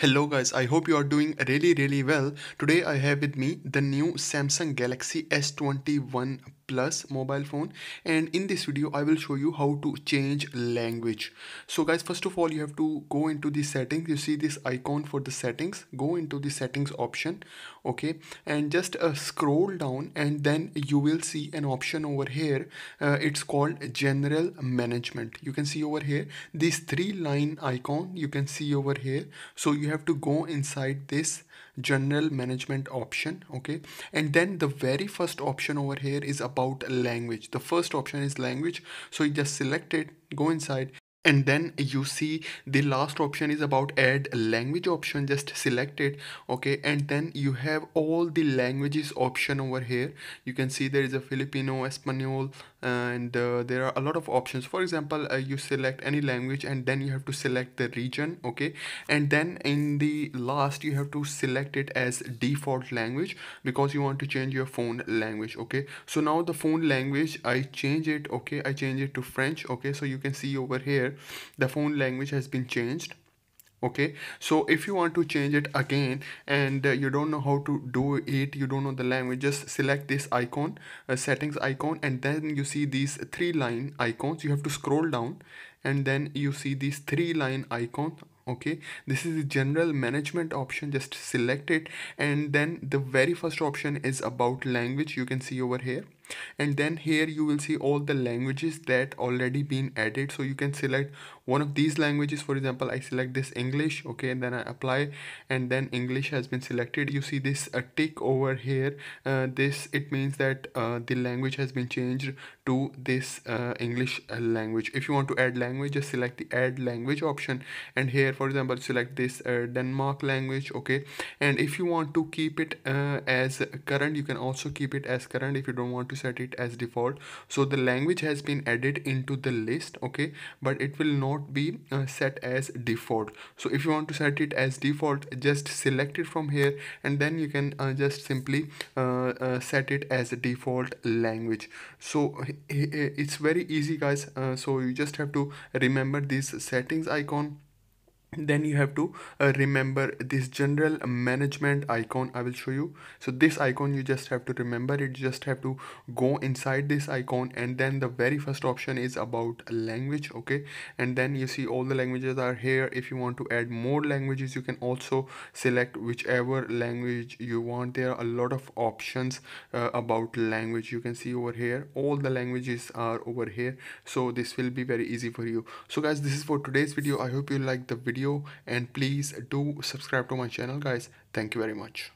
Hello guys, I hope you are doing really really well. Today I have with me the new Samsung Galaxy S21 plus mobile phone. And in this video I will show you how to change language. So guys first of all you have to go into the settings. You see this icon for the settings. Go into the settings option okay? And just uh, scroll down and then you will see an option over here. Uh, it's called general management. You can see over here this three line icon. You can see over here. So you have to go inside this general management option okay? And then the very first option over here is about language. The first option is language. So you just select it go inside and then you see the last option is about add language option just select it okay? And then you have all the languages option over here. You can see there is a filipino espanol and uh, there are a lot of options. For example uh, you select any language and then you have to select the region okay? And then in the last you have to select it as default language because you want to change your phone language okay? So now the phone language i change it okay? I change it to french okay? So you can see over here the phone language has been changed okay? So if you want to change it again and uh, you don't know how to do it you don't know the language just select this icon uh, settings icon and then you see these three line icons. You have to scroll down and then you see these three line icon okay? This is the general management option just select it. And then the very first option is about language. You can see over here and then here you will see all the languages that already been added. So you can select one of these languages. For example i select this english okay and then i apply and then english has been selected. You see this a tick over here. Uh, this it means that uh, the language has been changed to this uh, english uh, language. If you want to add language just select the add language option. And here for example select this uh, denmark language okay. And if you want to keep it uh, as current you can also keep it as current if you don't want to set it as default. So the language has been added into the list okay but it will not be uh, set as default. So if you want to set it as default just select it from here and then you can uh, just simply uh, uh set it as a default language. So it's very easy guys. Uh, so you just have to remember this settings icon then you have to uh, remember this general management icon i will show you. So this icon you just have to remember it. You just have to go inside this icon and then the very first option is about language okay? And then you see all the languages are here. If you want to add more languages you can also select whichever language you want. There are a lot of options uh, about language. You can see over here all the languages are over here. So this will be very easy for you. So guys this is for today's video. I hope you like the video video and please do subscribe to my channel guys. Thank you very much